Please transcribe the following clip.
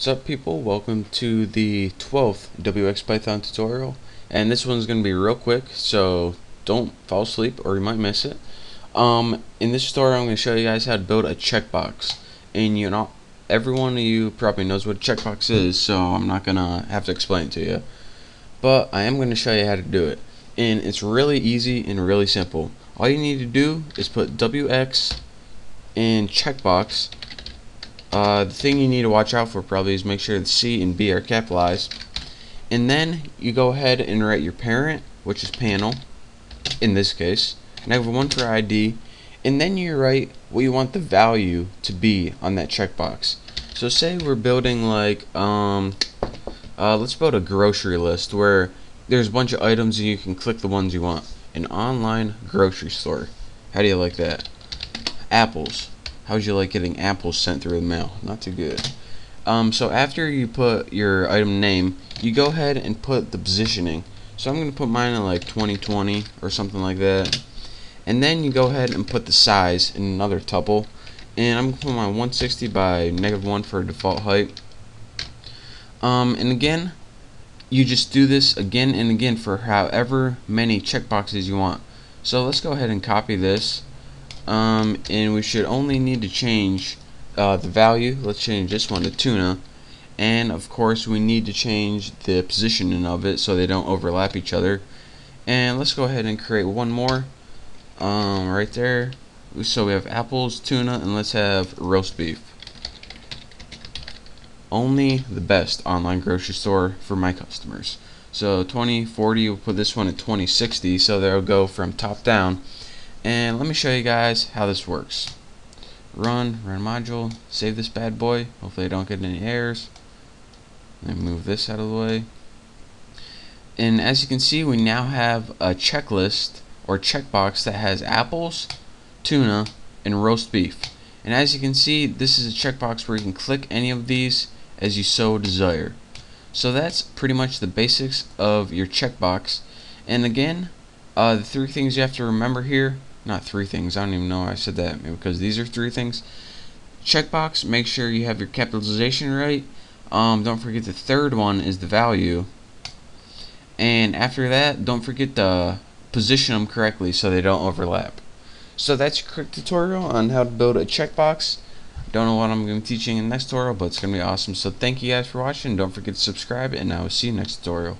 What's up people, welcome to the 12th wxPython tutorial. And this one's going to be real quick so don't fall asleep or you might miss it. Um, in this tutorial I'm going to show you guys how to build a checkbox. And you know every one of you probably knows what a checkbox is so I'm not going to have to explain it to you. But I am going to show you how to do it. And it's really easy and really simple. All you need to do is put WX in checkbox uh, the thing you need to watch out for probably is make sure the C and B are capitalized. And then you go ahead and write your parent, which is panel, in this case, and I have 1 for ID, and then you write what you want the value to be on that checkbox. So say we're building like, um, uh, let's build a grocery list where there's a bunch of items and you can click the ones you want. An online grocery store. How do you like that? Apples. How would you like getting apples sent through the mail? Not too good. Um, so after you put your item name, you go ahead and put the positioning. So I'm going to put mine in like 2020 or something like that. And then you go ahead and put the size in another tuple. And I'm going to put my 160 by negative 1 for default height. Um, and again, you just do this again and again for however many checkboxes you want. So let's go ahead and copy this um, and we should only need to change uh, the value. Let's change this one to tuna. And of course we need to change the positioning of it so they don't overlap each other. And let's go ahead and create one more um, right there. So we have apples tuna and let's have roast beef. Only the best online grocery store for my customers. So 2040 we'll put this one at 2060 so they'll go from top down and let me show you guys how this works. Run run module save this bad boy. Hopefully I don't get any errors. And move this out of the way. And as you can see we now have a checklist or checkbox that has apples tuna and roast beef. And as you can see this is a checkbox where you can click any of these as you so desire. So that's pretty much the basics of your checkbox. And again uh, the three things you have to remember here not three things. I don't even know I said that because these are three things. Checkbox make sure you have your capitalization right. Um, don't forget the third one is the value. And after that don't forget to position them correctly so they don't overlap. So that's your quick tutorial on how to build a checkbox. Don't know what I'm going to be teaching in the next tutorial but it's going to be awesome. So thank you guys for watching. Don't forget to subscribe and I will see you next tutorial